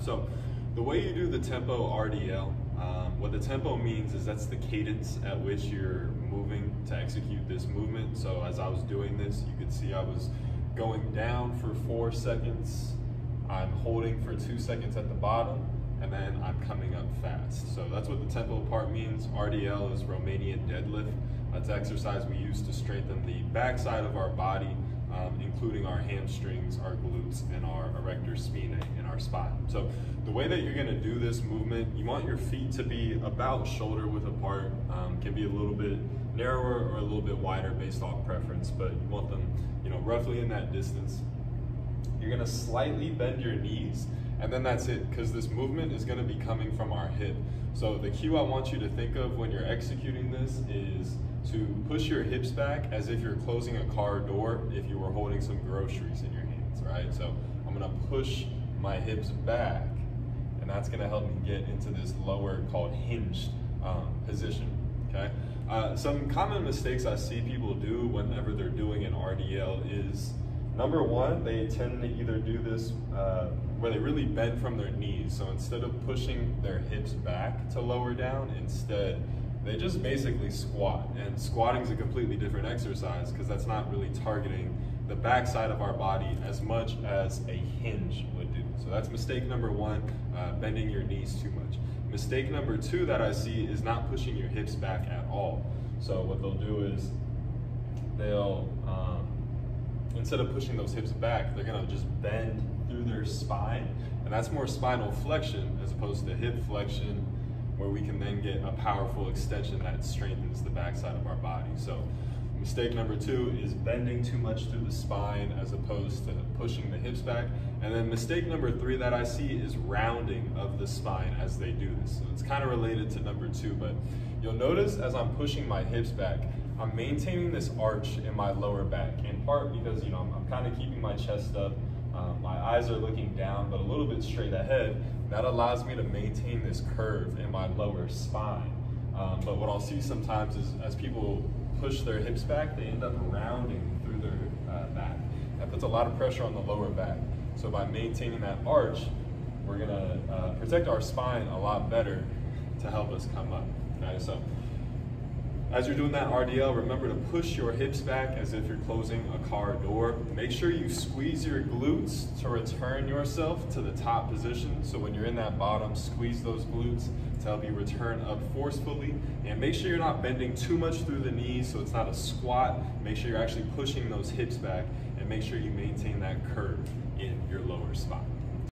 So the way you do the tempo RDL, um, what the tempo means is that's the cadence at which you're moving to execute this movement. So as I was doing this, you could see I was going down for four seconds, I'm holding for two seconds at the bottom, and then I'm coming up fast. So that's what the tempo part means. RDL is Romanian deadlift. That's an exercise we use to strengthen the backside of our body, um, including our hamstrings, our glutes, and our erector spinae in our spine. So the way that you're gonna do this movement, you want your feet to be about shoulder width apart. Um, can be a little bit narrower or a little bit wider based off preference, but you want them, you know, roughly in that distance. You're gonna slightly bend your knees and then that's it, because this movement is gonna be coming from our hip. So the cue I want you to think of when you're executing this is to push your hips back as if you're closing a car door if you were holding some groceries in your hands, right? So I'm gonna push my hips back, and that's gonna help me get into this lower called hinged um, position, okay? Uh, some common mistakes I see people do whenever they're doing an RDL is Number one, they tend to either do this uh, where they really bend from their knees. So instead of pushing their hips back to lower down, instead they just basically squat. And squatting is a completely different exercise because that's not really targeting the backside of our body as much as a hinge would do. So that's mistake number one, uh, bending your knees too much. Mistake number two that I see is not pushing your hips back at all. So what they'll do is they'll um, instead of pushing those hips back, they're gonna just bend through their spine. And that's more spinal flexion as opposed to hip flexion, where we can then get a powerful extension that strengthens the backside of our body. So mistake number two is bending too much through the spine as opposed to pushing the hips back. And then mistake number three that I see is rounding of the spine as they do this. So it's kind of related to number two, but you'll notice as I'm pushing my hips back, I'm maintaining this arch in my lower back, in part because you know I'm, I'm kind of keeping my chest up, um, my eyes are looking down, but a little bit straight ahead. That allows me to maintain this curve in my lower spine. Um, but what I'll see sometimes is as people push their hips back, they end up rounding through their uh, back. That puts a lot of pressure on the lower back. So by maintaining that arch, we're gonna uh, protect our spine a lot better to help us come up. Okay, so as you're doing that RDL, remember to push your hips back as if you're closing a car door. Make sure you squeeze your glutes to return yourself to the top position. So when you're in that bottom, squeeze those glutes to help you return up forcefully. And make sure you're not bending too much through the knees so it's not a squat. Make sure you're actually pushing those hips back and make sure you maintain that curve in your lower spine.